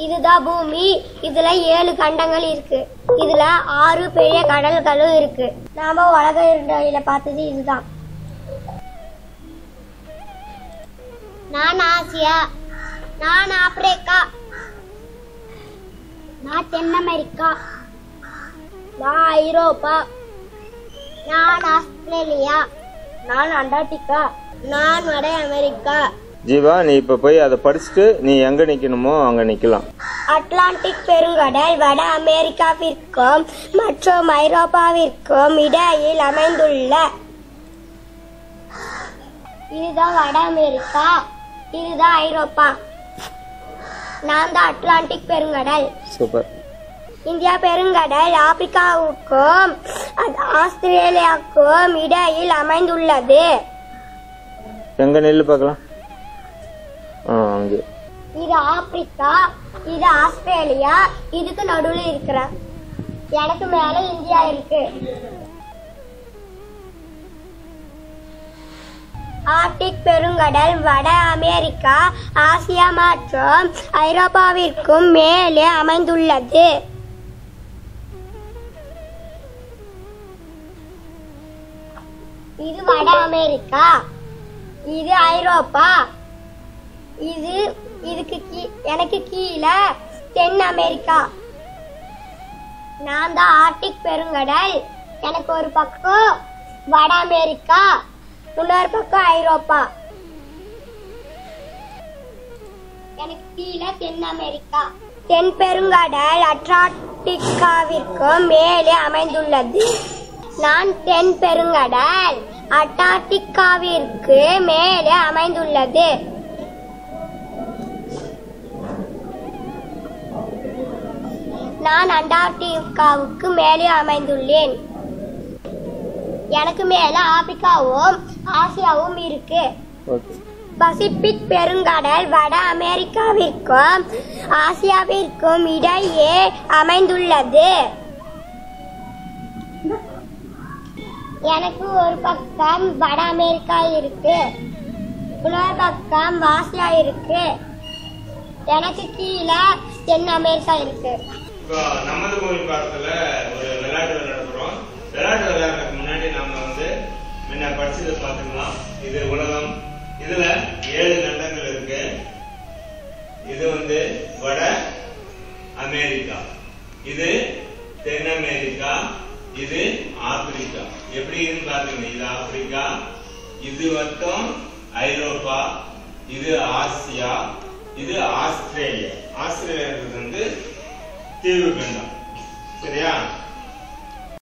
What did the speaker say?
இதுதான் பூமி. இதுல ஏழு கண்டங்கள் இருக்கு. இதுல ஆறு பெரிய கடல்களும் இருக்கு. நாம உலக இருண்டையில பார்த்தது இதுதான். நான் ஆசியா. நான் ஆப்பிரிக்கா. நான் தென் அமெரிக்கா நான் ஐரோப்பா. நான் ஆஸ்திரேலியா. நான் அண்டார்டிகா. நான் வட அமெரிக்கா. ஜீவா நீ இப்ப போய் அதை படிச்சுட்டு நீ எங்க நிக்கணுமோ அங்க நிக்கலாம். அட்லாண்டிக் பெருங்கடல் வட அமெரிக்காவிற்கும் மற்றும் ஐரோப்பாவிற்கும் இடையில் அமைந்துள்ள இதுதான் வட அமெரிக்கா இதுதான் ஐரோப்பா. நான் தான் அட்லாண்டிக் பெருங்கடல். சூப்பர். இந்தியா பெருங்கடல் ஆப்பிரிக்காவுக்கும் ஆஸ்திரேலியாவுக்கும் இடையில் அமைந்துள்ளது. எங்க நெல்லு பார்க்கலாம். அங்கே. இது ஆப்பிரிக்கா இது ஆஸ்திரேலியா இதுக்கு நடுவுல இருக்கிற. எனக்கு மேல இந்தியா இருக்கு. ஆர்டிக் பெருங்கடல் வட அமெரிக்கா ஆசியா மற்றும் ஐரோப்பாவிற்கும் மேலே அமைந்துள்ளது. இது வட அமெரிக்கா இது ஐரோப்பா இதுக்கு கீ எனக்கு கீழே தென் அமெரிக்கா. நான் தான் ஆர்டிக் பெருங்கடல். எனக்கு ஒரு பக்கம் வட அமெரிக்கா இன்னொரு பக்கம் ஐரோப்பா. எனக்கு கீழே தென் அமெரிக்கா. தென் பெருங்கடல் அட்லாண்டிக்காவிற்கும் மேலே அமைந்துள்ளது. நான் தென் பெருங்கடல் அட்டார்டிகாவிற்கு மேலே அமைந்துள்ளது. நான் அண்டார்டிகாவுக்கு மேலே அமைந்துள்ளேன். எனக்கு மேல ஆப்பிரிக்காவும் ஆசியாவும் இருக்கு. பசிபிக் பெருங்கடல் வட அமெரிக்காவிற்கும் ஆசியாவிற்கும் இடையே அமைந்துள்ளது. எனக்கு ஒரு பக்கம் வட அமெரிக்கா இருக்கு. இன்னொரு பக்கம் ஆசியா இருக்கு. எனக்கு கீழே தென் அமெரிக்கா இருக்கு. இப்போ நமது கோவில் பாடத்துல ஒரு விளையாட்டு விளையாடுறோம் விளையாட்டு விளையாடுறதுக்கு முன்னாடி நாம வந்து முன்ன படிச்சதை பார்த்துக்கலாம். இது உலகம். இதுல ஏழு கண்டங்கள் இருக்கு. இது வந்து வட அமெரிக்கா. இது தென் அமெரிக்கா. இது ஆப்பிரிக்கா. எப்படி இருந்து பாருங்க. இது ஆப்பிரிக்கா. இது மட்டும் ஐரோப்பா. இது ஆசியா. இது ஆஸ்திரேலியா. ஆஸ்திரேலியா வந்து 第二个的，怎么样？